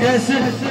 esquece.